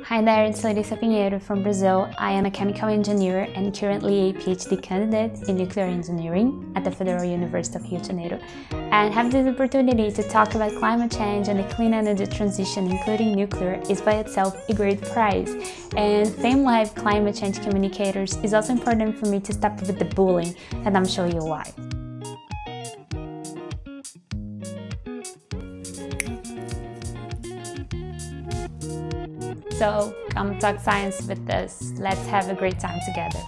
Hi there, it's Larissa Pinheiro from Brazil. I am a chemical engineer and currently a PhD candidate in nuclear engineering at the Federal University of Rio de Janeiro and have this opportunity to talk about climate change and the clean energy transition, including nuclear, is by itself a great prize. And FameLab Climate Change Communicators is also important for me to stop with the bullying, and I'm showing you why. So come talk science with us. Let's have a great time together.